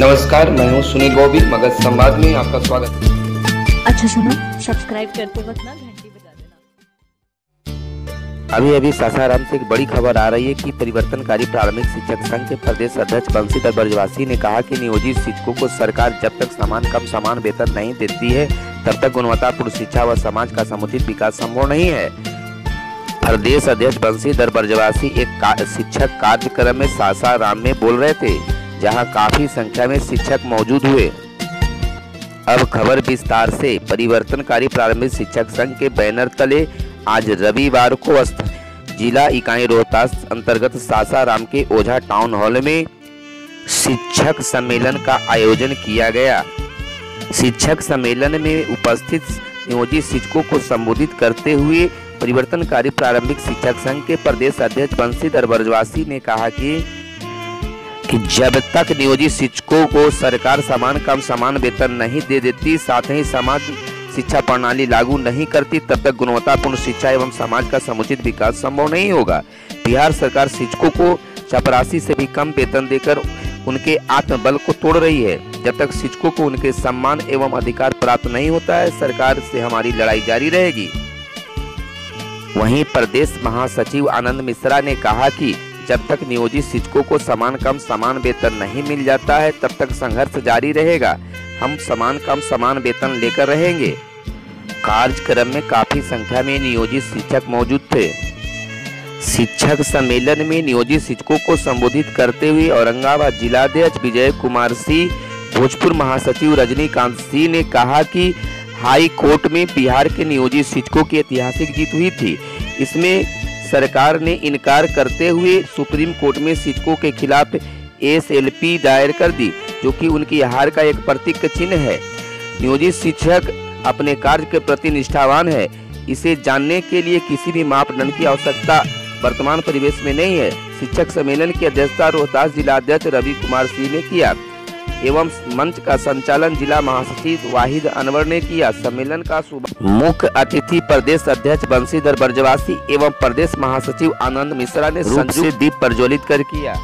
नमस्कार मैं हूँ सुनील बॉबी मगध संवाद में आपका स्वागत है। अच्छा सुनो सब्सक्राइब करते वक्त ना घंटी बजा देना। अभी अभी सासाराम से एक बड़ी खबर आ रही है कि परिवर्तनकारी प्रारंभिक शिक्षक संघ के प्रदेश अध्यक्ष बंशीधर बरजवासी ने कहा कि नियोजित शिक्षकों को सरकार जब तक समान कम समान वेतन नहीं देती है तब तक गुणवत्तापूर्ण शिक्षा व समाज का समुचित विकास संभव नहीं है। प्रदेश अध्यक्ष बंशीधर बरजवासी एक का, शिक्षक कार्यक्रम में सासाराम में बोल रहे थे। जहाँ काफ़ी संख्या में शिक्षक मौजूद हुए। अब खबर विस्तार से परिवर्तनकारी प्रारंभिक शिक्षक संघ के बैनर तले आज रविवार को जिला इकाई रोहतास अंतर्गत सासाराम के ओझा टाउन हॉल में शिक्षक सम्मेलन का आयोजन किया गया। शिक्षक सम्मेलन में उपस्थित नियोजित शिक्षकों को संबोधित करते हुए परिवर्तनकारी प्रारंभिक शिक्षक संघ के प्रदेश अध्यक्ष बंशीधर बरजवासी ने कहा कि जब तक नियोजित शिक्षकों को सरकार समान कम, समान वेतन नहीं दे देती, साथ ही समाज शिक्षा प्रणाली लागू नहीं करती, तब तक गुणवत्तापूर्ण शिक्षा एवं समाज का समुचित विकास संभव नहीं होगा। बिहार सरकार शिक्षकों को चपरासी से भी कम वेतन देकर उनके आत्मबल को तोड़ रही है। जब तक शिक्षकों को उनके सम्मान एवं अधिकार प्राप्त नहीं होता है, सरकार से हमारी लड़ाई जारी रहेगी। वहीं प्रदेश महासचिव आनंद मिश्रा ने कहा कि जब तक नियोजित शिक्षकों को समान कम, समान वेतन नहीं मिल जाता है, तब तक संघर्ष जारी रहेगा। हम समान कम, समान वेतन लेकर रहेंगे। कार्यक्रम में काफ़ी संख्या में नियोजित शिक्षक मौजूद थे। शिक्षक सम्मेलन में नियोजित शिक्षकों को संबोधित करते हुए औरंगाबाद जिलाध्यक्ष विजय कुमार सिंह, भोजपुर महासचिव रजनीकांत सिंह ने कहा कि हाई कोर्ट में बिहार के नियोजित शिक्षकों की ऐतिहासिक जीत हुई थी। इसमें सरकार ने इनकार करते हुए सुप्रीम कोर्ट में शिक्षकों के खिलाफ एसएलपी दायर कर दी, जो कि उनकी हार का एक प्रतीक चिन्ह है। नियोजित शिक्षक अपने कार्य के प्रति निष्ठावान है। इसे जानने के लिए किसी भी मापदंड की आवश्यकता वर्तमान परिवेश में नहीं है। शिक्षक सम्मेलन की अध्यक्षता रोहतास जिला अध्यक्ष रवि कुमार सिंह ने किया। एवं मंच का संचालन जिला महासचिव वाहिद अनवर ने किया। सम्मेलन का शुभ मुख्य अतिथि प्रदेश अध्यक्ष बंशीधर बरजवासी एवं प्रदेश महासचिव आनंद मिश्रा ने रूप से दीप प्रज्वलित कर किया।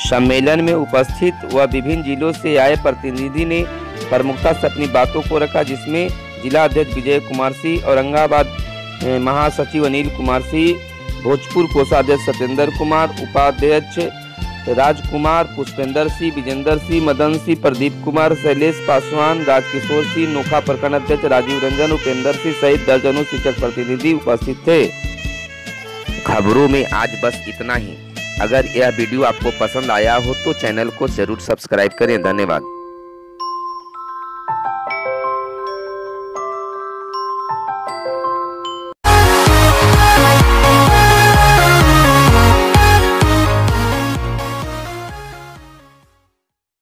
सम्मेलन में उपस्थित व विभिन्न जिलों से आए प्रतिनिधि ने प्रमुखता से अपनी बातों को रखा जिसमें जिला अध्यक्ष विजय कुमार सिंह औरंगाबाद महासचिव अनिल कुमार सिंह भोजपुर कोषाध्यक्ष सत्येंद्र कुमार उपाध्यक्ष राजकुमार, पुष्पेंद्र सिंह विजेंद्र सिंह, मदन सिंह, प्रदीप कुमार, शैलेश पासवान, राजकिशोर सिंह, नोखा प्रखंड अध्यक्ष, राजीव रंजन, उपेंद्र सिंह सहित दर्जनों शिक्षक प्रतिनिधि उपस्थित थे। खबरों में आज बस इतना ही। अगर यह वीडियो आपको पसंद आया हो तो चैनल को ज़रूर सब्सक्राइब करें। धन्यवाद।